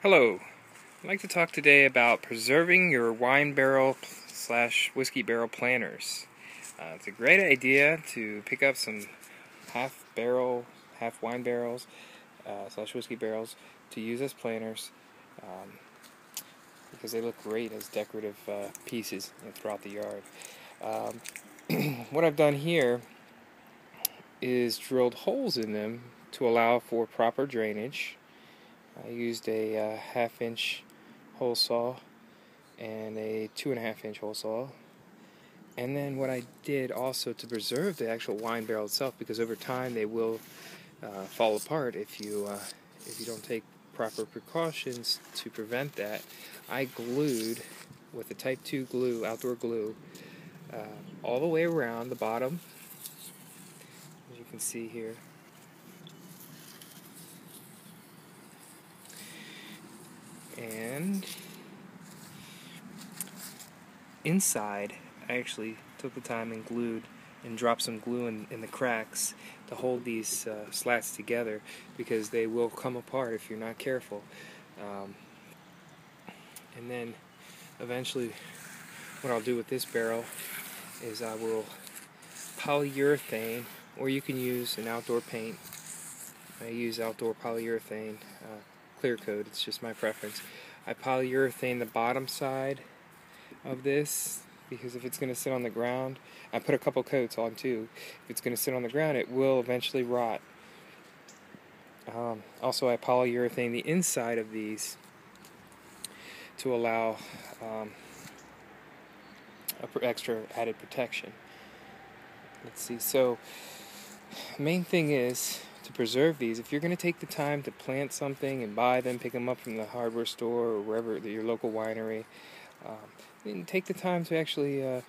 Hello. I'd like to talk today about preserving your wine barrel slash whiskey barrel planters. Uh, it's a great idea to pick up some half barrel, half wine barrels uh, slash whiskey barrels to use as planters um, because they look great as decorative uh, pieces throughout the yard. Um, what I've done here is drilled holes in them to allow for proper drainage I used a uh, half inch hole saw and a two and a half inch hole saw. And then what I did also to preserve the actual wine barrel itself, because over time they will uh, fall apart if you uh, if you don't take proper precautions to prevent that. I glued with a Type 2 glue, outdoor glue, uh, all the way around the bottom, as you can see here. And inside I actually took the time and glued and dropped some glue in, in the cracks to hold these uh, slats together because they will come apart if you're not careful. Um, and then eventually what I'll do with this barrel is I will polyurethane or you can use an outdoor paint. I use outdoor polyurethane uh, clear coat, it's just my preference. I polyurethane the bottom side of this because if it's going to sit on the ground, I put a couple coats on too. If it's going to sit on the ground, it will eventually rot. Um, also, I polyurethane the inside of these to allow um, extra added protection. Let's see. So, main thing is to preserve these, if you're going to take the time to plant something and buy them, pick them up from the hardware store or wherever your local winery, um, take the time to actually uh,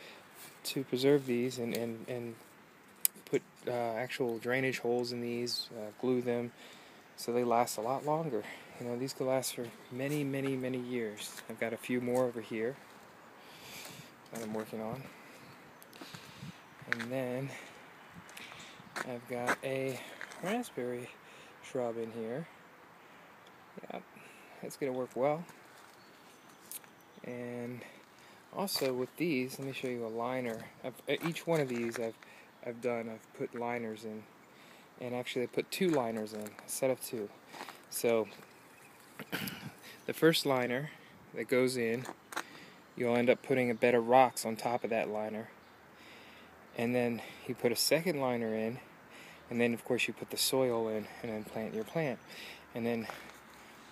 to preserve these and and and put uh, actual drainage holes in these, uh, glue them, so they last a lot longer. You know, these could last for many, many, many years. I've got a few more over here that I'm working on, and then I've got a raspberry shrub in here. Yep, that's going to work well. And also with these, let me show you a liner. I've, each one of these I've I've done. I've put liners in, and actually I put two liners in, a set of two. So the first liner that goes in, you'll end up putting a bed of rocks on top of that liner, and then you put a second liner in, and then of course you put the soil in and then plant your plant. And then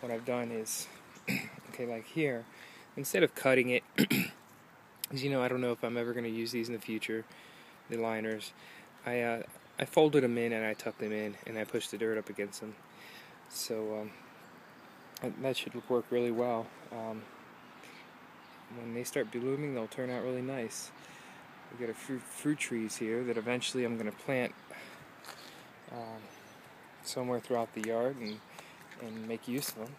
what I've done is okay like here instead of cutting it because you know I don't know if I'm ever going to use these in the future the liners I uh, I folded them in and I tucked them in and I pushed the dirt up against them so um, that should work really well. Um, when they start blooming they'll turn out really nice. We've got a fruit, fruit trees here that eventually I'm going to plant um, somewhere throughout the yard and, and make use of them.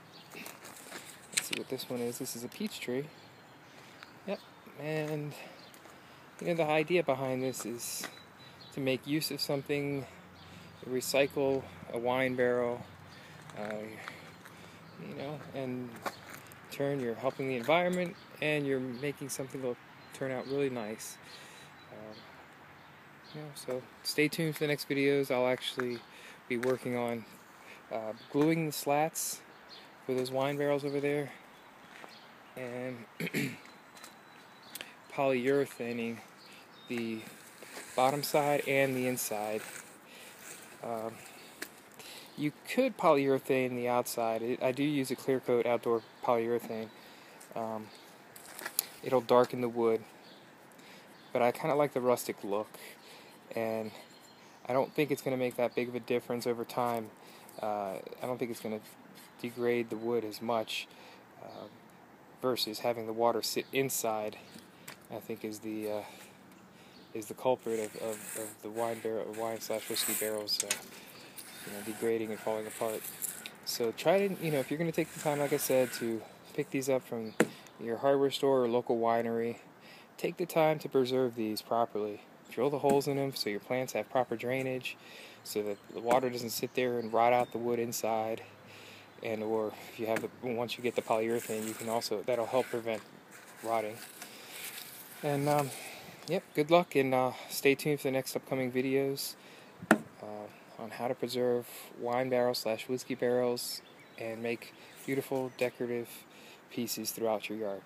Let's see what this one is. This is a peach tree. Yep, and you know the idea behind this is to make use of something, recycle a wine barrel, uh, you know, and turn you're helping the environment and you're making something that'll turn out really nice. Yeah, so stay tuned for the next videos. I'll actually be working on uh, gluing the slats for those wine barrels over there and polyurethaning the bottom side and the inside. Um, you could polyurethane the outside. I do use a clear coat outdoor polyurethane. Um, it'll darken the wood, but I kind of like the rustic look and I don't think it's going to make that big of a difference over time. Uh, I don't think it's going to degrade the wood as much uh, versus having the water sit inside. I think is the uh, is the culprit of, of, of, the wine barrel, wine slash whiskey barrels, uh, you know, degrading and falling apart. So try to, you know, if you're going to take the time, like I said, to pick these up from your hardware store or local winery, take the time to preserve these properly drill the holes in them so your plants have proper drainage so that the water doesn't sit there and rot out the wood inside and or if you have the once you get the polyurethane, you can also that'll help prevent rotting. And um, yep, good luck and uh, stay tuned for the next upcoming videos uh, on how to preserve wine barrels slash whiskey barrels and make beautiful decorative pieces throughout your yard.